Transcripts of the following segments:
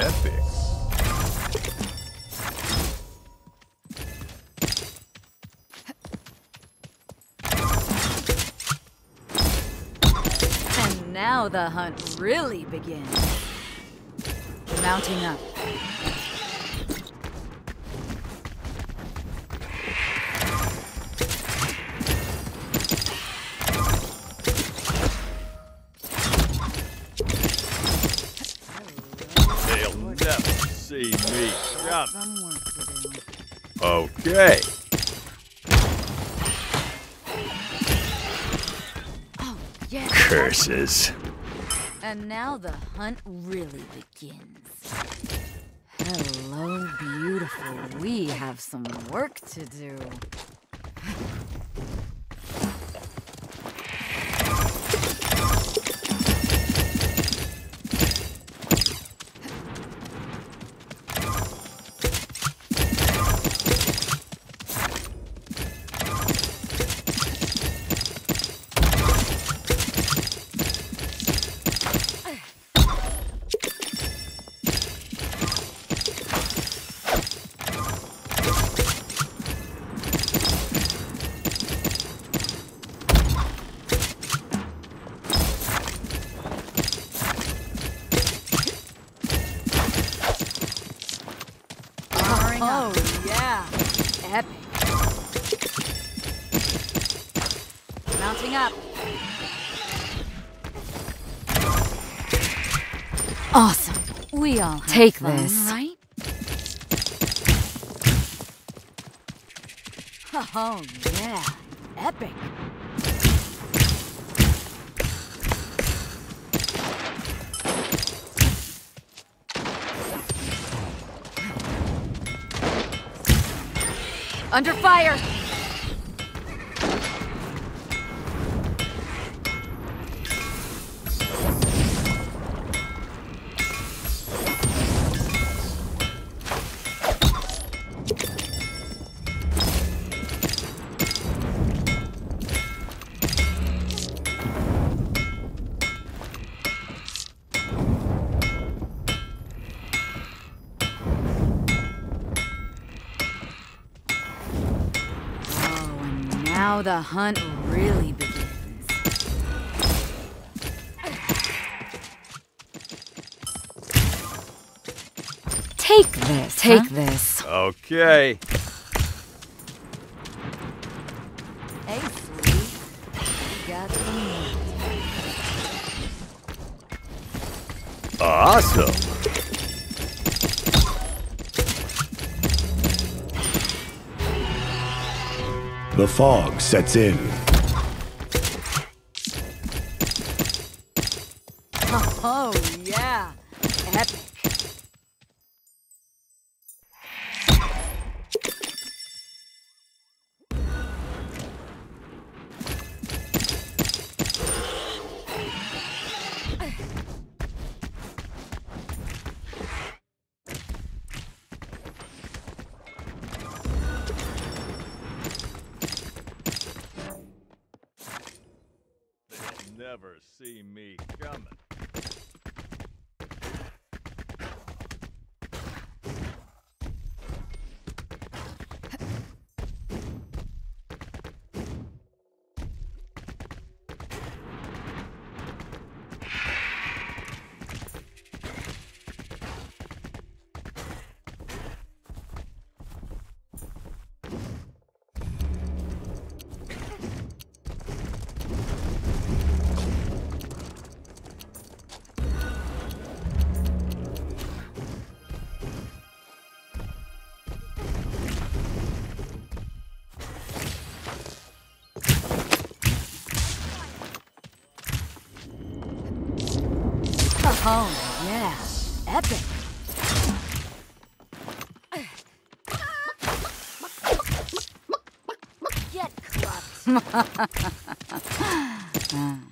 Epic. And now the hunt really begins. Mounting up. See me coming. Some work to do. Okay. Oh. Curses. And now the hunt really begins. Hello, beautiful. We have some work to do. Take fun, this. right? Oh, yeah. Epic. Under fire! The hunt really begins. Take this. Take Huh? this. Okay. Hey, sweetie. You got some meat. Awesome. The fog sets in. Oh, yeah. Epic. Never see me coming. Oh, yeah. Epic. Get clucked. Uh.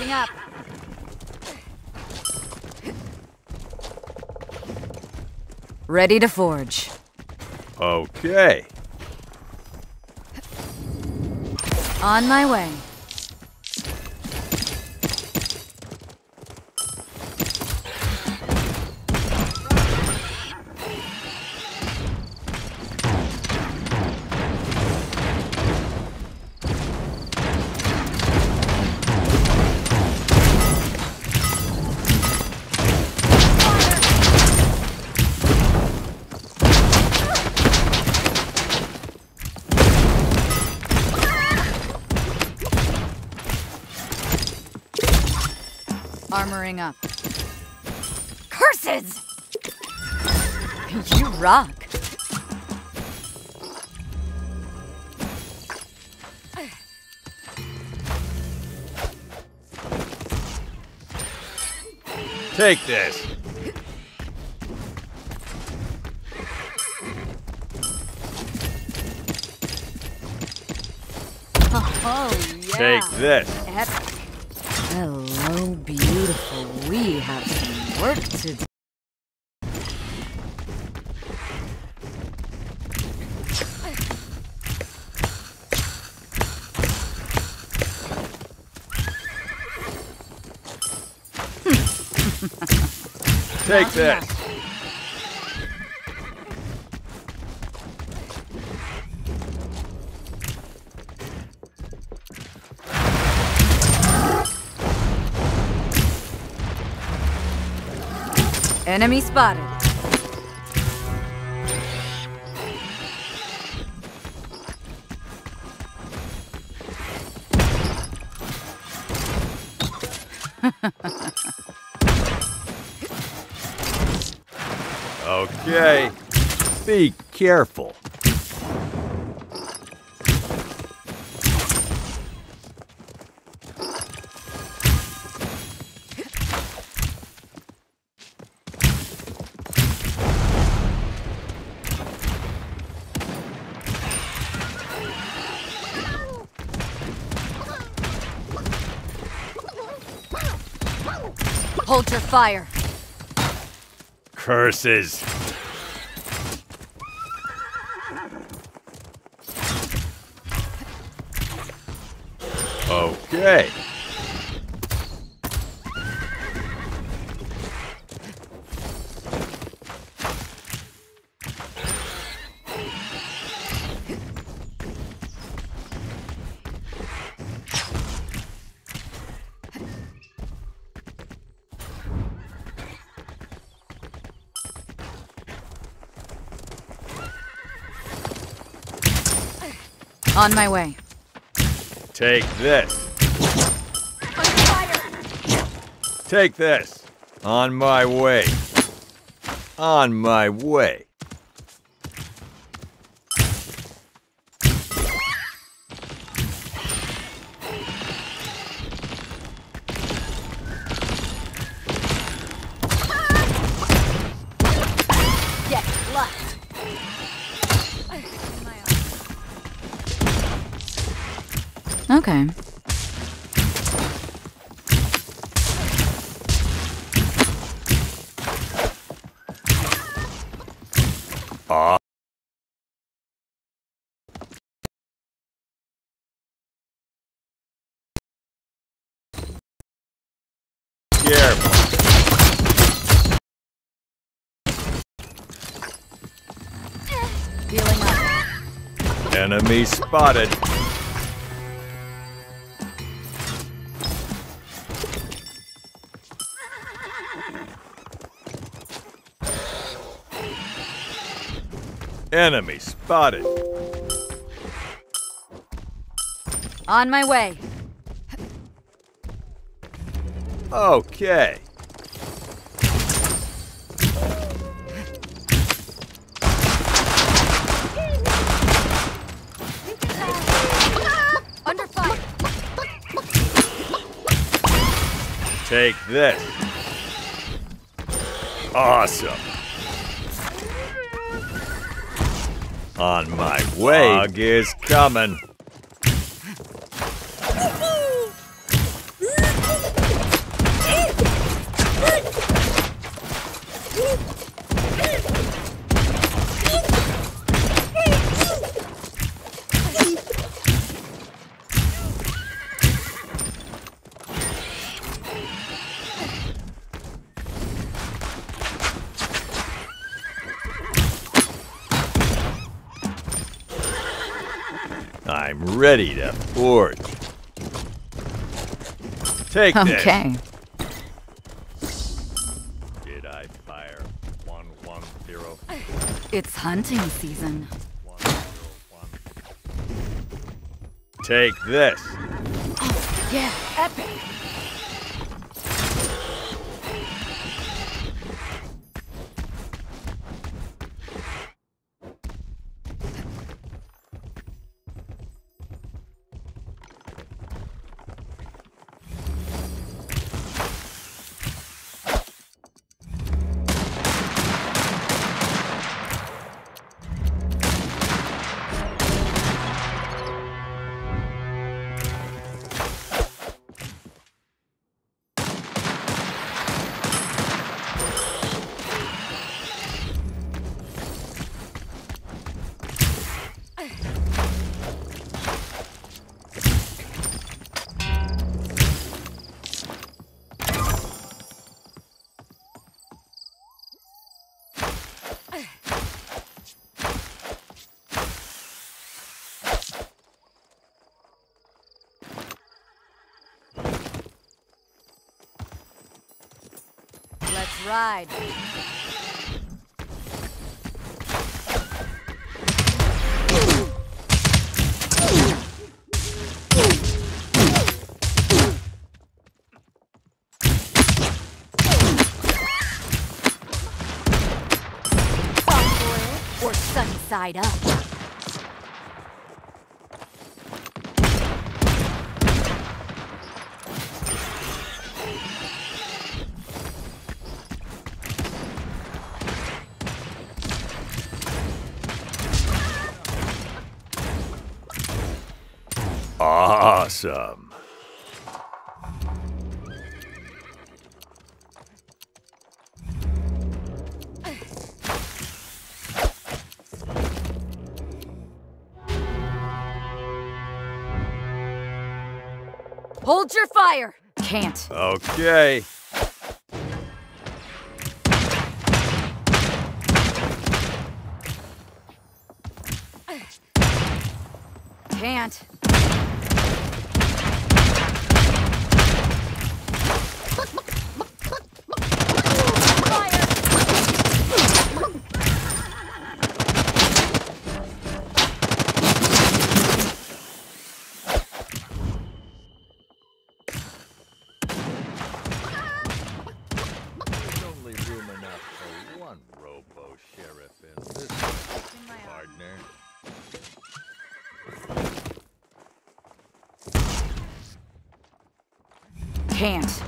Charging up. Ready to forge. Okay. On my way. Up. Curses! You rock. Take this. Oh, yeah. Take this. Epic. Hello, beautiful. We have some work to do. Take this. Enemy spotted. Okay. Be careful. Your fire. Curses. Okay. On my way. Take this. Take this. On my way. On my way. Okay. Ah. Careful. Healing. Enemy spotted. Enemy spotted. On my way. Okay. Under fire. Take this. Awesome. On my way. Fog is coming. I'm ready to forge. Take this. Okay. Did I fire? One one zero It's hunting season. one zero one. Take this. Oh, yeah, epic. Ride. Or side up. Awesome. Hold your fire. Can't. Okay. Can't. Can't.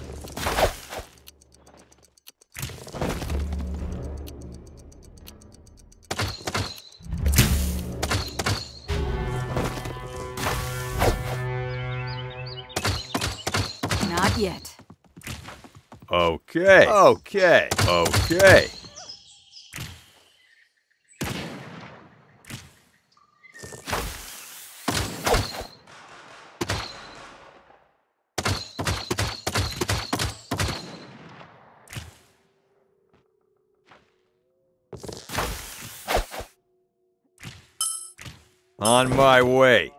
Not yet. Okay. Okay. Okay. On my way.